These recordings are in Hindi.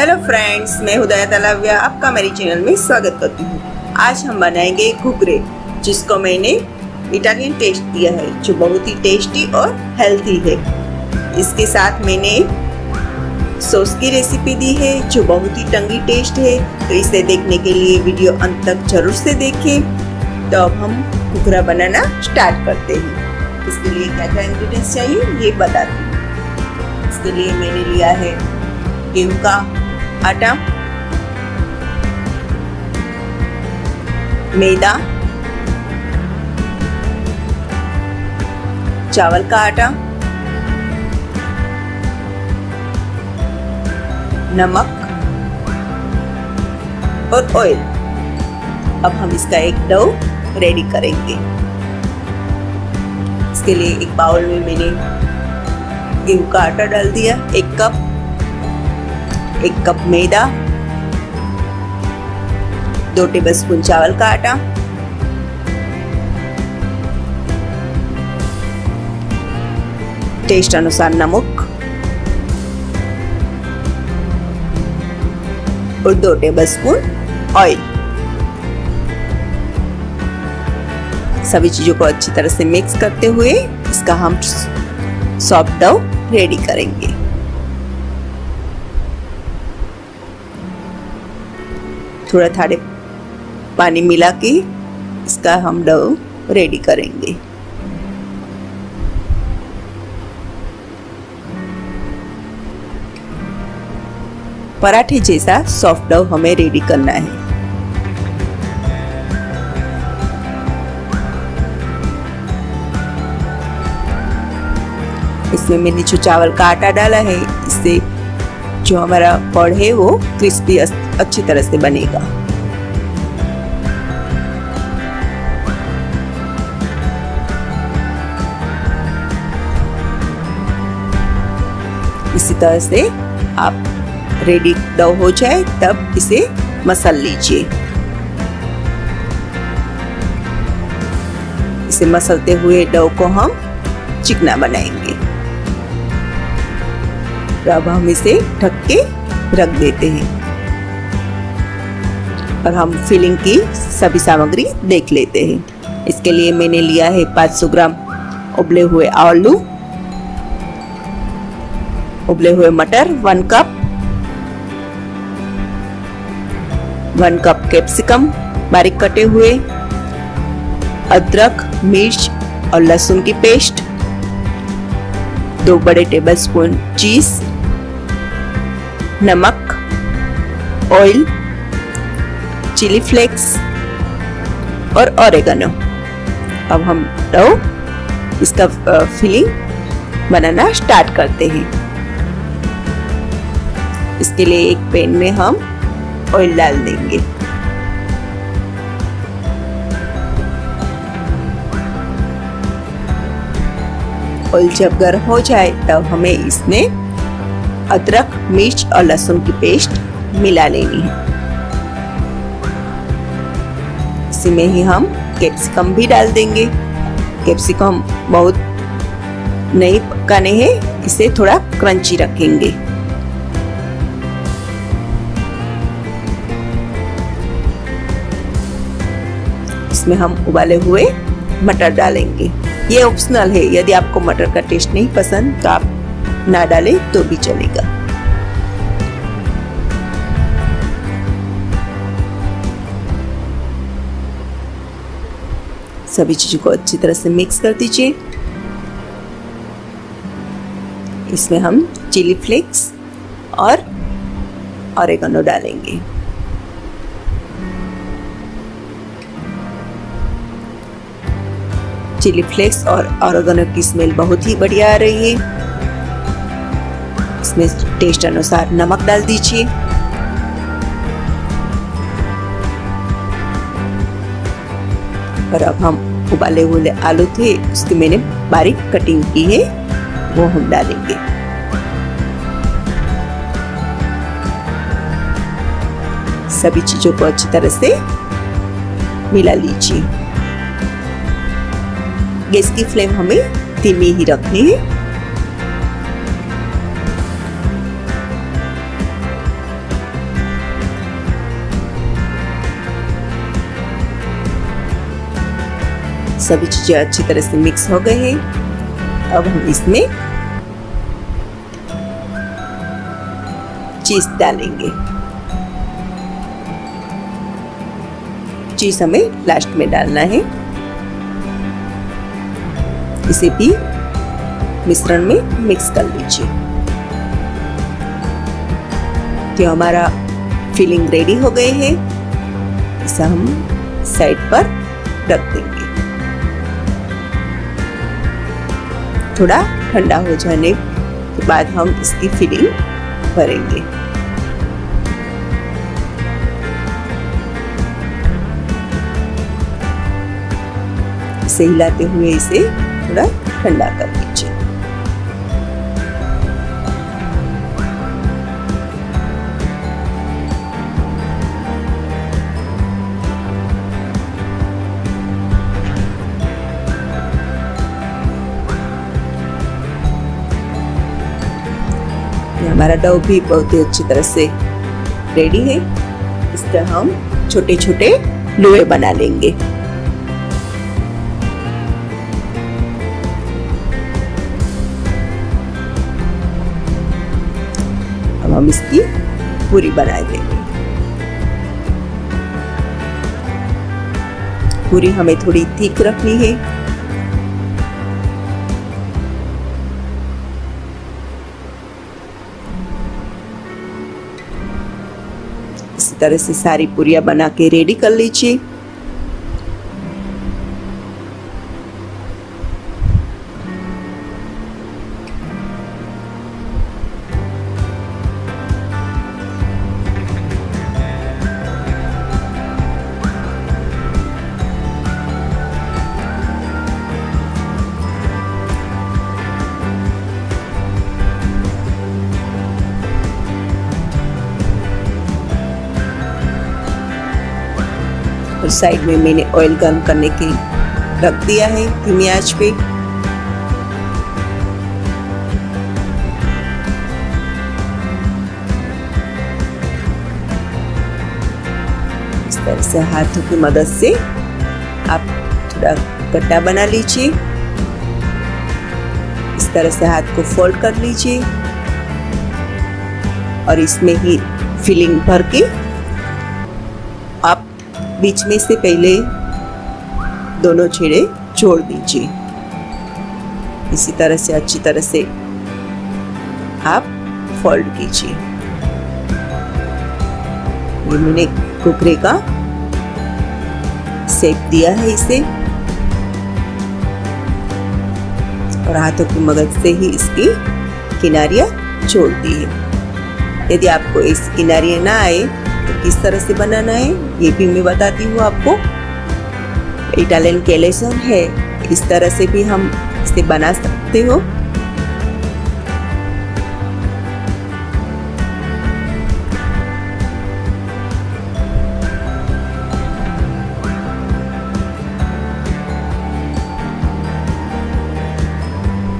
हेलो फ्रेंड्स मैं हुदया तलाविया आपका मेरे चैनल में स्वागत करती हूँ। आज हम बनाएँगे घुघरे, जिसको मैंने इटालियन टेस्ट दिया है, जो बहुत ही टेस्टी और हेल्थी है। इसके साथ मैंने सॉस की रेसिपी दी है, जो बहुत ही टंगी टेस्ट है। तो इसे देखने के लिए वीडियो अंत तक ज़रूर से देखें। तो अब हम घुघरा बनाना स्टार्ट करते हैं। इसके लिए क्या क्या इंग्रेडिएंट्स चाहिए, ये बताती हूँ। इसके लिए मैंने लिया है गेहूँ का आटा, मैदा, चावल का आटा, नमक और ऑयल अब हम इसका एक डो रेडी करेंगे। इसके लिए एक बाउल में मैंने गेहूँ का आटा डाल दिया, एक कप एक कप मैदा, दो टेबलस्पून चावल का आटा टेस्ट अनुसार नमक, और दो टेबलस्पून ऑयल सभी चीज़ों को अच्छी तरह से मिक्स करते हुए इसका हम सॉफ्ट डो रेडी करेंगे। थोड़ा थोड़े पानी मिला के इसका हम डो रेडी करेंगे। पराठे जैसा सॉफ्ट डो हमें रेडी करना है। इसमें मैंने जो चावल का आटा डाला है, इससे जो हमारा पड़ है वो क्रिस्पी अच्छी तरह से बनेगा। इसी तरह से आप रेडी डो हो जाए, तब इसे मसल लीजिए। इसे मसलते हुए डो को हम चिकना बनाएँगे। अब हम इसे ढक के रख देते हैं। और हम फिलिंग की सभी सामग्री देख लेते हैं। इसके लिए मैंने लिया है 500 ग्राम उबले हुए आलू, उबले हुए मटर, one cup one cup capsicum बारीक कटे हुए, अदरक, मिर्च और लहसुन की पेस्ट, दो बड़े टेबलस्पून चीज़ नमक ऑयल चिली फ्लेक्स और ऑरेगनो अब हम डो इसका फिलिंग बनाना स्टार्ट करते हैं। इसके लिए एक पैन में हम ऑयल डाल देंगे। ऑयल जब गर्म हो जाए, तब हमें इसमें अदरक, मिर्च और लहसुन की पेस्ट मिला लेनी है। इसी में ही हम कैप्सिकम भी डाल देंगे। कैप्सिकम बहुत नहीं पकाने हैं, इसे थोड़ा क्रंची रखेंगे। इसमें हम उबाले हुए मटर डालेंगे। ये ऑप्शनल है, यदि आपको मटर का टेस्ट नहीं पसंद तो आप ना डालें तो भी चलेगा। सभी चीज़ों को अच्छी तरह से मिक्स कर दीजिए। इसमें हम चिली फ्लेक्स और ऑरेगनो डालेंगे। चिली फ्लेक्स और ऑरेगनो की स्मेल बहुत ही बढ़िया आ रही है। इसमें टेस्ट अनुसार नमक डाल दीजिए। और अब हम उबाले हुए आलू थे, उसकी मैंने बारीक कटिंग की है, वो हम डालेंगे। सभी चीज़ों को अच्छी तरह से मिला लीजिए। गैस की फ्लेम हमें धीमी ही रखनी है। सभी चीज़ें अच्छी तरह से मिक्स हो गए हैं। अब हम इसमें चीज़ डालेंगे। चीज़ हमें लास्ट में डालना है। इसे भी मिश्रण में मिक्स कर लीजिए। तो हमारा फिलिंग रेडी हो गए हैं। इसे हम साइड पर रख देंगे। थोड़ा ठंडा हो जाने के बाद हम इसकी फिलिंग भरेंगे। इसे हिलाते हुए इसे थोड़ा ठंडा कर लीजिए। हमारा डो भी बहुत ही अच्छी तरह से रेडी है। इस तरह हम छोटे छोटे लोहे बना लेंगे। अब हम इसकी पूरी बना देंगे। पूरी हमें थोड़ी थिक रखनी है। तरह से सारी पूरिया बना के रेडी कर लीजिए। और साइड में मैंने ऑयल गर्म करने के लिए रख दिया है धीमी पे। इस तरह से हाथों की मदद से आप थोड़ा गड्ढा बना लीजिए। इस तरह से हाथ को फोल्ड कर लीजिए। और इसमें ही फिलिंग भर के बीच में से पहले दोनों छेड़े जोड़ दीजिए। इसी तरह से, अच्छी तरह से आप फोल्ड कीजिए। ये मैंने कुकरे का सेक दिया है इसे। और हाथों की मदद से ही इसकी किनारियाँ छोड़ दी है यदि आपको इस किनारियाँ ना आए तो किस तरह से बनाना है, ये भी मैं बताती हूँ आपको। इटालियन कैलेसन है, इस तरह से भी हम इसे बना सकते हो।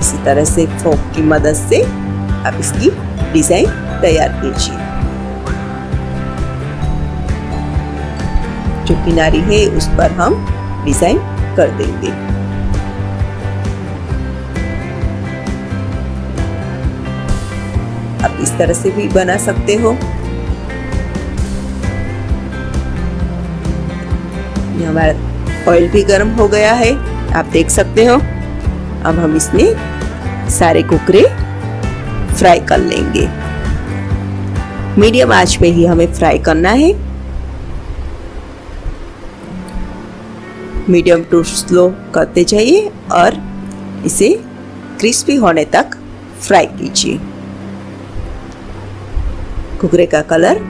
इसी तरह से फोक की मदद से आप इसकी डिज़ाइन तैयार कीजिए। जो किनारी है, उस पर हम डिज़ाइन कर देंगे। आप इस तरह से भी बना सकते हो। हमारा ऑयल भी गर्म हो गया है, आप देख सकते हो। अब हम इसमें सारे कुकरे फ्राई कर लेंगे। मीडियम आँच पे ही हमें फ्राई करना है। मीडियम टू स्लो करते जाइए और इसे क्रिस्पी होने तक फ्राई कीजिए। कुकरे का कलर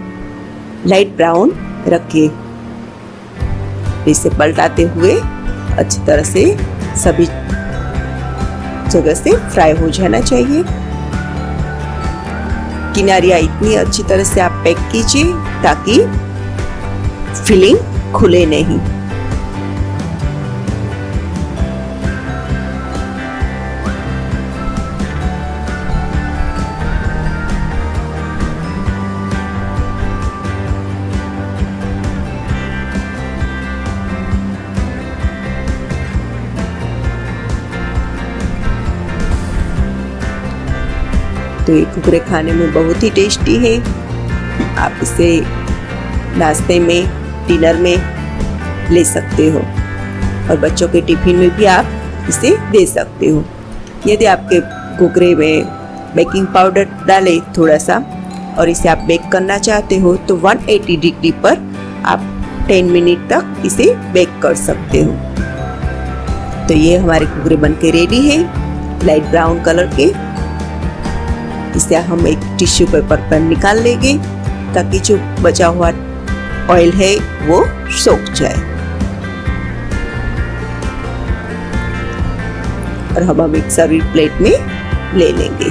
लाइट ब्राउन रखिए। इसे पलटाते हुए अच्छी तरह से सभी जगह से फ्राई हो जाना चाहिए। किनारियाँ इतनी अच्छी तरह से आप पैक कीजिए ताकि फिलिंग खुले नहीं। तो ये कुकरे खाने में बहुत ही टेस्टी है। आप इसे नाश्ते में डिनर में ले सकते हो। और बच्चों के टिफ़िन में भी आप इसे दे सकते हो। यदि आपके कुकरे में बेकिंग पाउडर डालें थोड़ा सा और इसे आप बेक करना चाहते हो तो 180 डिग्री पर आप 10 मिनट तक इसे बेक कर सकते हो। तो ये हमारे कुकरे बन के रेडी है। लाइट ब्राउन कलर के इसे हम एक टिश्यू पेपर पर निकाल लेंगे, ताकि जो बचा हुआ ऑयल है, वो सोख जाए। और हम हम एक सर्विंग प्लेट में ले लेंगे।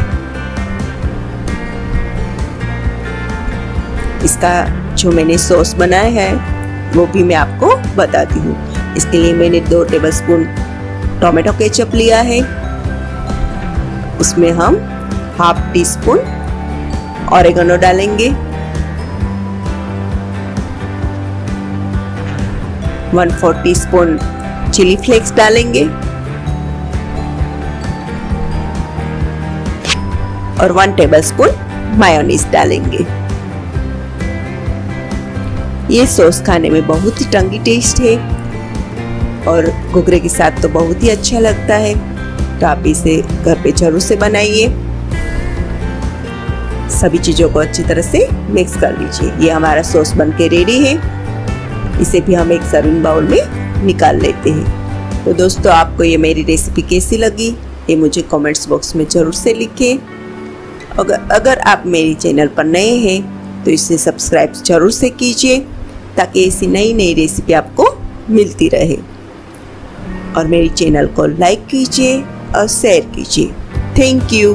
इसका जो मैंने सॉस बनाया है, वो भी मैं आपको बताती हूँ। इसके लिए मैंने दो टेबलस्पून टोमेटो केचप लिया है। उसमें हम हाफ़ टी स्पून ऑरेगनो डालेंगे one four teaspoon chilli flakes डालेंगे और वन टेबलस्पून मायोनीज डालेंगे ये सॉस खाने में बहुत ही टंगी टेस्ट है और घुघरे के साथ तो बहुत ही अच्छा लगता है। तो आप इसे घर पे ज़रूर से बनाइए। सभी चीज़ों को अच्छी तरह से मिक्स कर लीजिए। ये हमारा सॉस बन के रेडी है। इसे भी हम एक सर्विंग बाउल में निकाल लेते हैं। तो दोस्तों, आपको ये मेरी रेसिपी कैसी लगी, ये मुझे कमेंट्स बॉक्स में ज़रूर से लिखें। अगर अगर आप मेरी चैनल पर नए हैं तो इसे सब्सक्राइब ज़रूर से कीजिए, ताकि ऐसी नई नई रेसिपी आपको मिलती रहे। और मेरी चैनल को लाइक कीजिए और शेयर कीजिए। Thank you